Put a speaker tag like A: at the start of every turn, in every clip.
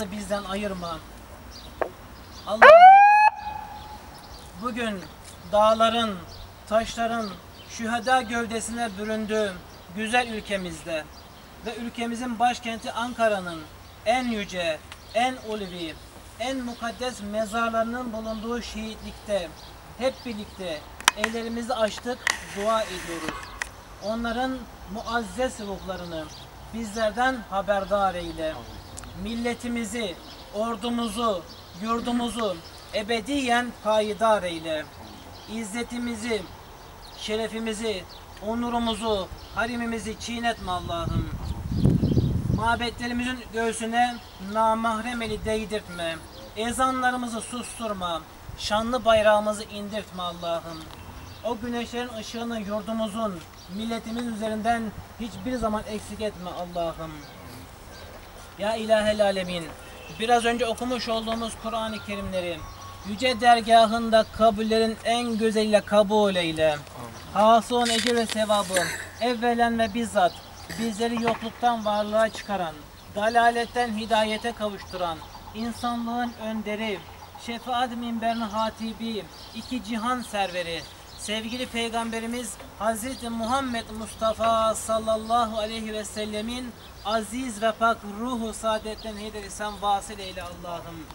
A: Dualarımızı bizden ayırma. Allah bugün dağların, taşların şüheda gövdesine büründüğü güzel ülkemizde ve ülkemizin başkenti Ankara'nın en yüce, en ulvi, en mukaddes mezarlarının bulunduğu şehitlikte hep birlikte ellerimizi açtık, dua ediyoruz. Onların muazzez ruhlarını bizlerden haberdar eyle. Milletimizi, ordumuzu, yurdumuzu ebediyen payidar eyle. İzzetimizi, şerefimizi, onurumuzu, harimimizi çiğnetme Allah'ım. Mabetlerimizin göğsüne namahrem eli değdirtme. Ezanlarımızı susturma. Şanlı bayrağımızı indirtme Allah'ım. O güneşlerin ışığını yurdumuzun, milletimiz üzerinden hiçbir zaman eksik etme Allah'ım. Ya ilahel alemin. Biraz önce okumuş olduğumuz Kur'an-ı Kerimleri yüce dergahında kabullerin en güzeliyle kabul eyle. Hasılın ecir ve sevabı evvelen ve bizzat bizleri yokluktan varlığa çıkaran, dalaletten hidayete kavuşturan, insanlığın önderi, şefaat minberinin hatibi, iki cihan serveri, sevgili peygamberimiz Hazreti Muhammed Mustafa sallallahu aleyhi ve sellemin aziz ve pak ruhu saadetten hidayet sen vasıl eyle Allah'ım.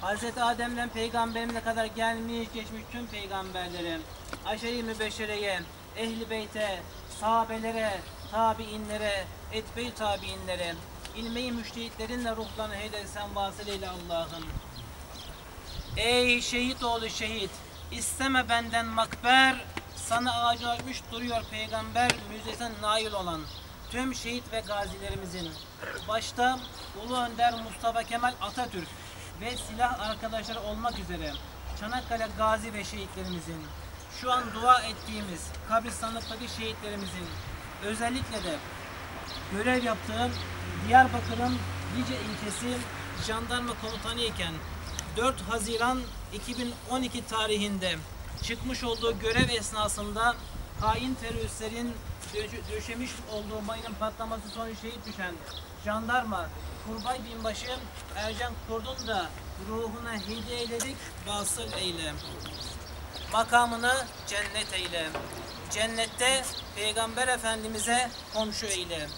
A: Hazreti Adem'den peygamberimize kadar gelmiş geçmiş tüm peygamberlere, aşere-i mübeşşereye, ehli beyte, sahabelere, tabiinlere, etbe-i tabiinlere, ilme-i müştehitlerin de ruhlarını heyler sen vasıl eyle Allah'ım. Ey şehit oğlu şehit, isteme benden makber, sana ağacı açmış duruyor peygamber müjdesine nail olan tüm şehit ve gazilerimizin, başta Ulu Önder Mustafa Kemal Atatürk ve silah arkadaşları olmak üzere Çanakkale gazi ve şehitlerimizin, şu an dua ettiğimiz kabristanlıktaki şehitlerimizin, özellikle de görev yaptığım Diyarbakır'ın Lice ilçesi jandarma komutanı iken 4 Haziran 2012 tarihinde çıkmış olduğu görev esnasında hain teröristlerin dö- döşemiş olduğu mayının patlaması sonucu şehit düşen jandarma Kurbay Binbaşı Ercan Kurdun da ruhuna hediye eyledik vasıl eyle makamını cennet eyle. Cennette Peygamber Efendimiz'e komşu eyle.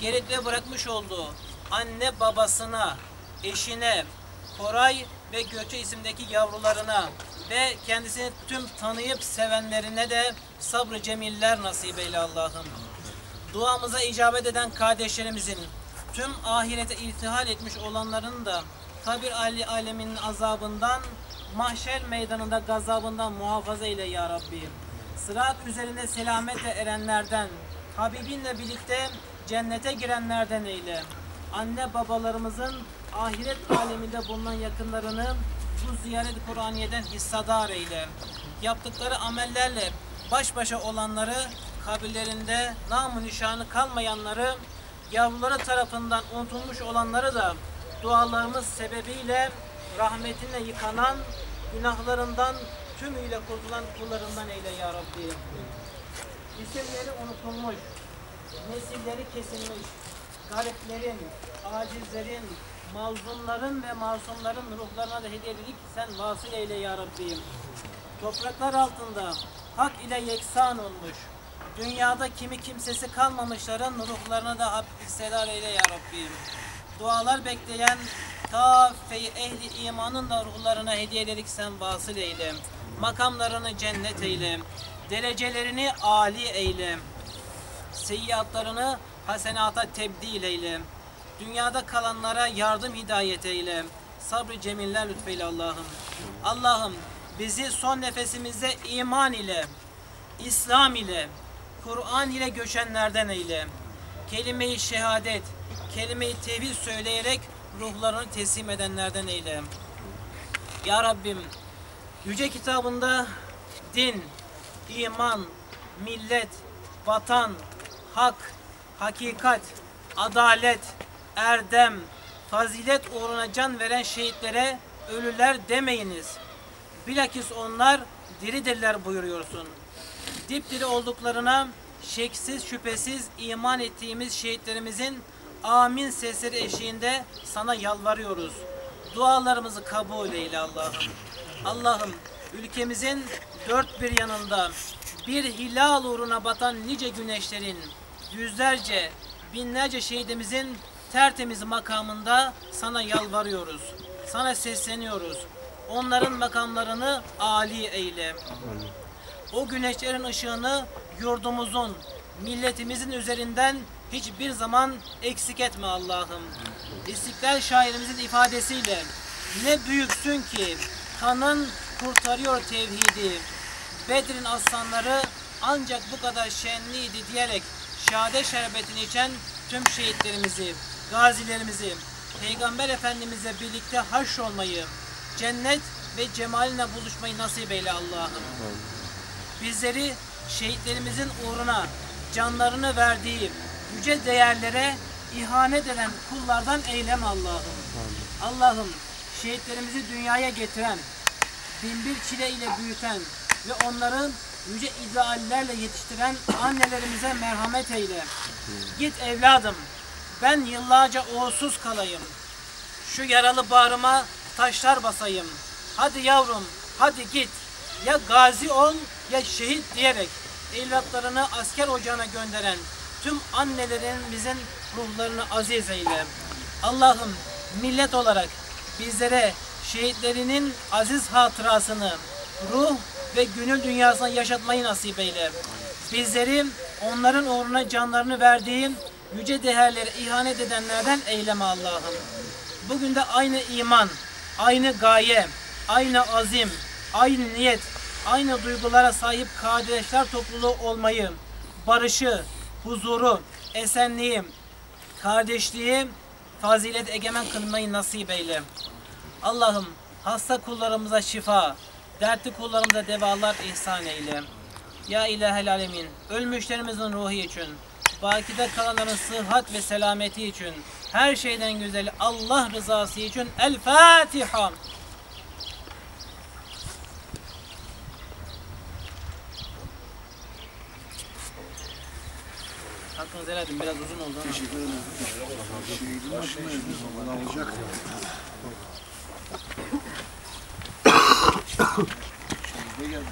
A: Geride bırakmış olduğu anne babasına, eşine, Koray ve Göçe isimdeki yavrularına ve kendisini tüm tanıyıp sevenlerine de sabrı cemiller nasip eyle Allah'ım. Duamıza icabet eden kardeşlerimizin, tüm ahirete irtihal etmiş olanların da kabir aleminin azabından, mahşer meydanında gazabından muhafaza eyle ya Rabbi. Sırat üzerinde selametle erenlerden, Habibinle birlikte cennete girenlerden eyle. Anne babalarımızın ahiret aleminde bulunan yakınlarını bu ziyaret-i Kur'aniye'den hissadar eyle. Yaptıkları amellerle baş başa olanları, kabirlerinde namı nişanı kalmayanları, yavruları tarafından unutulmuş olanları da dualarımız sebebiyle rahmetinle yıkanan, günahlarından tümüyle kurtulan kullarından eyle ya Rabbi. İsimleri unutulmuş, nesilleri kesilmiş, gariplerin, acizlerin, mazlumların ve masumların ruhlarına da hediye ededik. Sen vasıl eyle ya Rabbi. Topraklar altında hak ile yeksan olmuş. Dünyada kimi kimsesi kalmamışların ruhlarına da hissedar eyle ya Rabbi. Dualar bekleyen kafe ehli imanın da ruhlarına hediye ederek sen vasıl eyle. Makamlarını cennet eyle. Derecelerini âli eyle. Seyyiatlarını hasenata tebdil eyle. Dünyada kalanlara yardım hidayet eyle. Sabrı cemiller lütfeyle Allah'ım. Allah'ım bizi son nefesimizde iman ile, İslam ile, Kur'an ile göçenlerden eyle. Kelime-i şehadet, kelime-i tevhid söyleyerek ruhlarını teslim edenlerden eyle. Ya Rabbim, Yüce kitabında din, iman, millet, vatan, hak, hakikat, adalet, erdem, fazilet uğruna can veren şehitlere ölüler demeyiniz. Bilakis onlar diridirler buyuruyorsun. Dipdiri olduklarına şeksiz şüphesiz iman ettiğimiz şehitlerimizin amin sesleri eşiğinde sana yalvarıyoruz. Dualarımızı kabul eyle Allah'ım. Allah'ım ülkemizin dört bir yanında bir hilal uğruna batan nice güneşlerin, yüzlerce, binlerce şehidimizin tertemiz makamında sana yalvarıyoruz. Sana sesleniyoruz. Onların makamlarını âli eyle. O güneşlerin ışığını yurdumuzun, milletimizin üzerinden hiçbir zaman eksik etme Allah'ım. İstiklal şairimizin ifadesiyle ne büyüksün ki kanın kurtarıyor tevhidi. Bedir'in aslanları ancak bu kadar şenliydi diyerek şehade şerbetini içen tüm şehitlerimizi, gazilerimizi, Peygamber Efendimizle birlikte haş olmayı, cennet ve cemaline buluşmayı nasip eyle Allah'ım. Bizleri şehitlerimizin uğruna canlarını verdiği yüce değerlere ihanet eden kullardan eyleme Allah'ım. Allah'ım şehitlerimizi dünyaya getiren, binbir çile ile büyüten ve onların yüce ideallerle yetiştiren annelerimize merhamet eyle. Git evladım, ben yıllarca oğulsuz kalayım. Şu yaralı bağrıma taşlar basayım. Hadi yavrum, hadi git. Ya gazi ol ya şehit diyerek evlatlarını asker ocağına gönderen tüm annelerimizin ruhlarını aziz eyle. Allah'ım millet olarak bizlere şehitlerinin aziz hatırasını ruh ve gönül dünyasına yaşatmayı nasip eyle. Bizleri onların uğruna canlarını verdiğin yüce değerlere ihanet edenlerden eyleme Allah'ım. Bugün de aynı iman, aynı gaye, aynı azim, aynı niyet, aynı duygulara sahip kardeşler topluluğu olmayı, barışı, huzuru, esenliği, kardeşliği, fazilet egemen kılmayı nasip eyle. Allah'ım hasta kullarımıza şifa, dertli kullarımıza devalar ihsan eyle. Ya ilahel alemin, ölmüşlerimizin ruhu için, bakide kalanların sıhhat ve selameti için, her şeyden güzeli Allah rızası için El Fatiha. Hakkınızı helal edin. Biraz uzun oldu ama.
B: Şehidin başına Allah olacak. Şehide geldik.